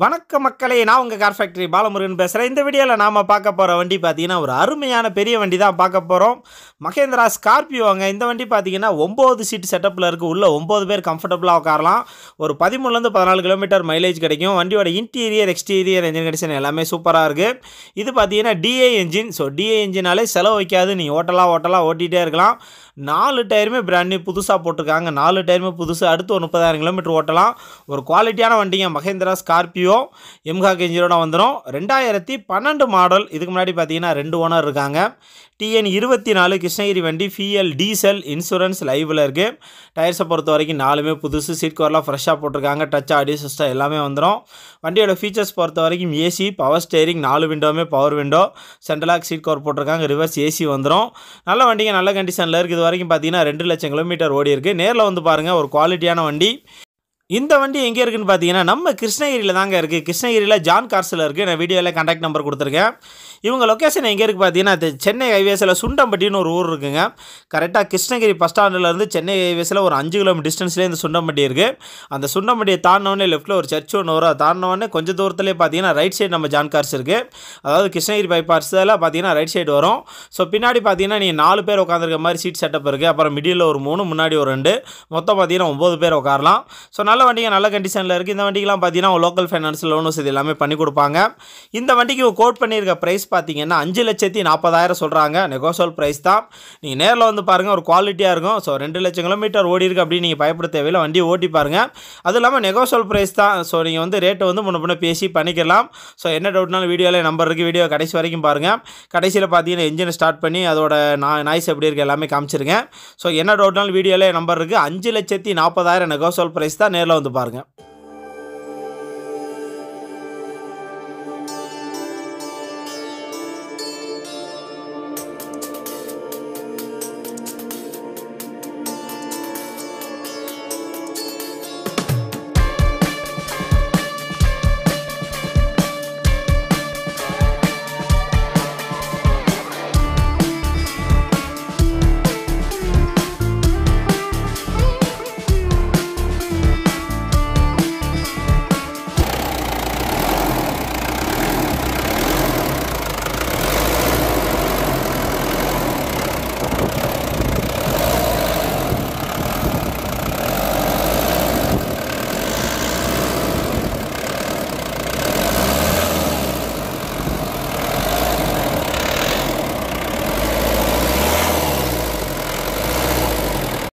வணக்க மக்களே நான் உங்கள் கார் ஃபேக்ட்ரி பாலமுருகன் பேசுகிறேன் இந்த வீடியோவில் நாம் பார்க்க போகிற வண்டி பார்த்தீங்கன்னா ஒரு அருமையான பெரிய வண்டி தான் பார்க்க போகிறோம் மகேந்திரா ஸ்கார்பியோங்க இந்த வண்டி பார்த்தீங்கன்னா ஒம்பது சீட் செட்டப்பில் இருக்குது உள்ளே ஒம்பது பேர் கம்ஃபர்டபுளாக உட்காரலாம். ஒரு பதிமூணுலேருந்து பதினாலு கிலோமீட்டர் மைலேஜ் கிடைக்கும். வண்டியோட இன்டீரியர் எக்ஸ்டீரியர் என்ஜின் கண்டிஷன் எல்லாமே சூப்பராக இருக்குது இது பார்த்தீங்கன்னா டிஏ என்ஜின் ஸோ டிஏ என்ஜினாலே செலவு வைக்காது. நீ ஓட்டலாம் ஓட்டலாம் ஓட்டிகிட்டே இருக்கலாம். நாலு டயருமே பிராண்ட் நியூ புதுசாக போட்டிருக்காங்க. நாலு டயருமே புதுசு. அடுத்து ஒரு முப்பதாயிரம் கிலோமீட்டர் ஓட்டலாம். ஒரு குவாலிட்டியான வண்டிங்க மகேந்திரா ஸ்கார்பியோ எம்ஹாக் என்ஜினோட வந்துடும் ரெண்டாயிரத்தி பன்னெண்டு மாடல் இதுக்கு முன்னாடி பார்த்தீங்கன்னா ரெண்டு ஓனர் இருக்காங்க. டிஎன் இருபத்தி நாலு கிருஷ்ணகிரி வண்டி ஃபிஎல் டீசல் இன்சூரன்ஸ் லைவில் இருக்குது டயர்ஸை பொறுத்த வரைக்கும் நாலுமே புதுசு சீட் கவர்லாம் ஃப்ரெஷ்ஷாக போட்டிருக்காங்க. டச் ஆடியோ சிஸ்டம் எல்லாமே வந்துடும் வண்டியோட ஃபீச்சர்ஸ் பொறுத்த வரைக்கும் ஏசி பவர் ஸ்டேரிங் நாலு விண்டோவுமே power window central lock seat cover போட்டிருக்காங்க ரிவர்ஸ் ஏசி வந்துடும் நல்ல வண்டிங்க நல்ல கண்டிஷனில் இருக்குது இது வரைக்கும் பார்த்தீங்கன்னா ரெண்டு லட்சம் கிலோமீட்டர் ஓடி இருக்குது நேரில் வந்து பாருங்கள் ஒரு குவாலிட்டியான வண்டி. இந்த வண்டி எங்கே இருக்குன்னு பார்த்தீங்கன்னா நம்ம கிருஷ்ணகிரியில் தாங்க இருக்குது கிருஷ்ணகிரியில் ஜான் கார்ஸில் இருக்குது நான் வீடியோவில் கான்டாக்ட் நம்பர் கொடுத்துருக்கேன். இவங்க லொக்கேஷன் எங்கே இருக்குது பார்த்தீங்கன்னா சென்னை ஹைவேஸில் சுண்டம்பட்டின்னு ஒரு ஊர் இருக்குங்க. கரெக்டாக கிருஷ்ணகிரி பஸ் ஸ்டாண்ட்லேருந்து சென்னை ஹைவேஸில் ஒரு அஞ்சு கிலோமீட்டர் டிஸ்டன்ஸ்லேயே இந்த சுண்டம்பட்டி இருக்குது அந்த சுண்டம்பட்டியை தாண்டினோடனே லெஃப்ட்டில் ஒரு சர்ச் ஒன்று வரும். தாண்டினோடனே கொஞ்சம் தூரத்துலேயே பார்த்தீங்கன்னா ரைட் சைடு நம்ம ஜான் கார்ஸ் இருக்குது அதாவது கிருஷ்ணகிரி பைபாஸில் பார்த்தீங்கன்னா ரைட் சைடு வரும். ஸோ பின்னாடி பார்த்தீங்கன்னா நீங்கள் நாலு பேர் உட்காந்துருக்க மாதிரி சீட் செட்டப் இருக்குது அப்புறம் மிடில் ஒரு மூணு முன்னாடி ஒரு ரெண்டு. மொத்தம் பார்த்தீங்கன்னா ஒம்பது பேர் உட்காரலாம். ஸோ நல்ல வண்டிங்க நல்ல கண்டிஷனில் இருக்குது இந்த வண்டிக்கெலாம் பார்த்தீங்கன்னா லோக்கல் ஃபைனான்ஸ் லோன் வசதி எல்லாமே பண்ணி கொடுப்பாங்க. இந்த வண்டிக்கு கோட் பண்ணியிருக்க ப்ரைஸ் பார்த்தீங்கன்னா அஞ்சு லட்சத்தி நாற்பதாயிரம் சொல்கிறாங்க நெகோசோல் ப்ரைஸ் தான். நீங்கள் நேரில் வந்து பாருங்கள் ஒரு குவாலிட்டியாக இருக்கும். ஸோ ரெண்டு லட்சம் கிலோமீட்டர் ஓடி இருக்கு அப்படின்னு நீங்கள் பயப்பட தேவையில்லை. வண்டியை ஓட்டி பாருங்கள் அது இல்லாமல் நெகோசோல் ப்ரைஸ் தான். ஸோ நீங்கள் வந்து ரேட்டை வந்து முன்ன பின்ன பேசி பண்ணிக்கலாம். ஸோ என்ன டவுட்னாலும் வீடியோவில் நம்பர் இருக்குது வீடியோ கடைசி வரைக்கும் பாருங்கள் கடைசியில் பார்த்தீங்கன்னா இன்ஜினை ஸ்டார்ட் பண்ணி அதோட நாய்ஸ் எப்படி இருக்குது எல்லாமே காமிச்சிருங்க. ஸோ என்ன டவுட்னாலும் வீடியோவில் நம்பர் இருக்குது அஞ்சு லட்சத்தி நாற்பதாயிரம் நெகோசோல் ப்ரைஸ் தான். நேரில் வந்து பாருங்கள்